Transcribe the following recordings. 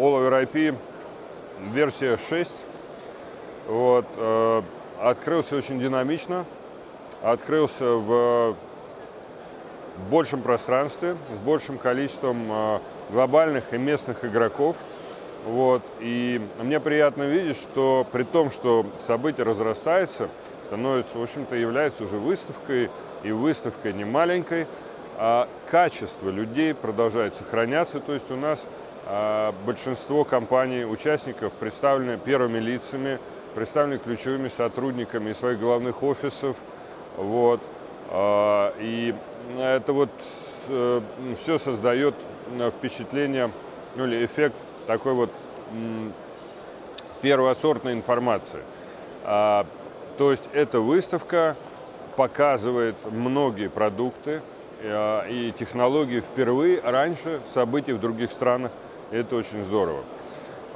All Over IP версия 6. Вот, э, открылся очень динамично, открылся в большем пространстве, с большим количеством э, глобальных и местных игроков. Вот. И мне приятно видеть, что при том, что событие разрастается, становится, в общем-то, является уже выставкой, и выставкой не маленькой, а качество людей продолжает сохраняться. То есть у нас большинство компаний, участников представлены первыми лицами, представлены ключевыми сотрудниками своих главных офисов. Вот. А, и это вот э, все создает э, впечатление, ну или эффект такой вот первосортной информации. А, то есть эта выставка показывает многие продукты э, и технологии впервые, раньше событий в других странах. Это очень здорово.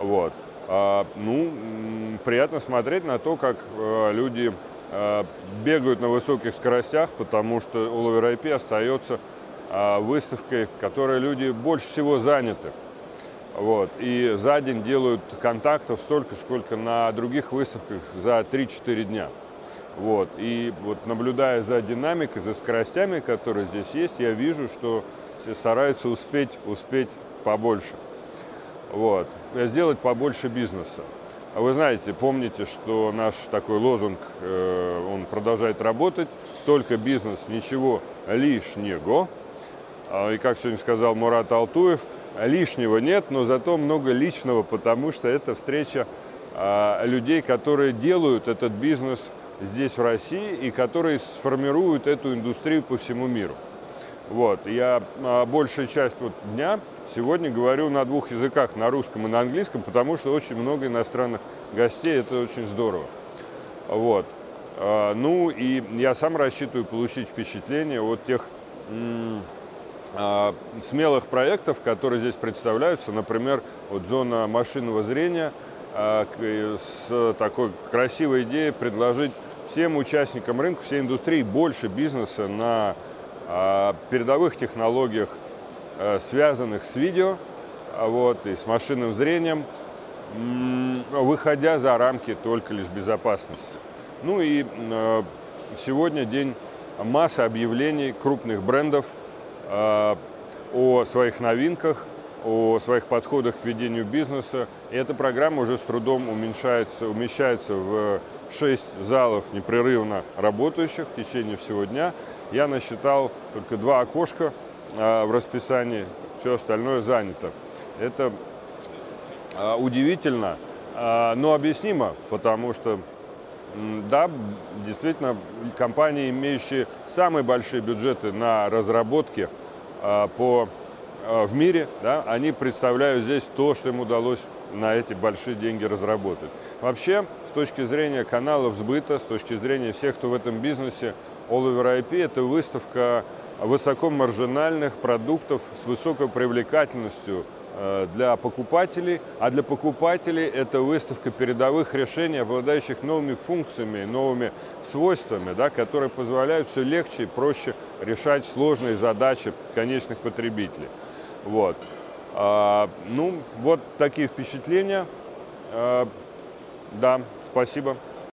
Вот. А, ну, приятно смотреть на то, как э, люди э, бегают на высоких скоростях, потому что All IP остается выставкой, которой люди больше всего заняты. Вот. И за день делают контактов столько, сколько на других выставках за 3-4 дня. Вот. И вот наблюдая за динамикой, за скоростями, которые здесь есть, я вижу, что все стараются успеть, успеть побольше. Вот. Сделать побольше бизнеса. А вы знаете, помните, что наш такой лозунг, э, он продолжает работать. Только бизнес, ничего лишнего. А, и как сегодня сказал Мурат Алтуев, лишнего нет, но зато много личного, потому что это встреча а, людей, которые делают этот бизнес здесь, в России, и которые сформируют эту индустрию по всему миру. Вот. Я а, большая часть вот дня сегодня говорю на двух языках, на русском и на английском, потому что очень много иностранных гостей, это очень здорово. Вот. А, ну и я сам рассчитываю получить впечатление от тех а, смелых проектов, которые здесь представляются. Например, вот зона машинного зрения с такой красивой идеей предложить всем участникам рынка, всей индустрии больше бизнеса на а, передовых технологиях, связанных с видео вот, и с машинным зрением, выходя за рамки только лишь безопасности. Ну и сегодня день массы объявлений крупных брендов – Э, о своих новинках, о своих подходах к ведению бизнеса. И эта программа уже с трудом уменьшается, умещается в 6 залов непрерывно работающих в течение всего дня. Я насчитал только два окошка э, в расписании, все остальное занято. Это э, удивительно, но объяснимо, потому что да, действительно, компании, имеющие самые большие бюджеты на разработки а, по, а, в мире, да, они представляют здесь то, что им удалось на эти большие деньги разработать. Вообще, с точки зрения каналов сбыта, с точки зрения всех, кто в этом бизнесе, All Over IP – это выставка высокомаржинальных продуктов с высокой привлекательностью Э, для покупателей, а для покупателей это выставка передовых решений, обладающих новыми функциями, новыми свойствами, да, которые позволяют все легче и проще решать сложные задачи конечных потребителей. Вот. А, ну, вот такие впечатления. А, да, спасибо.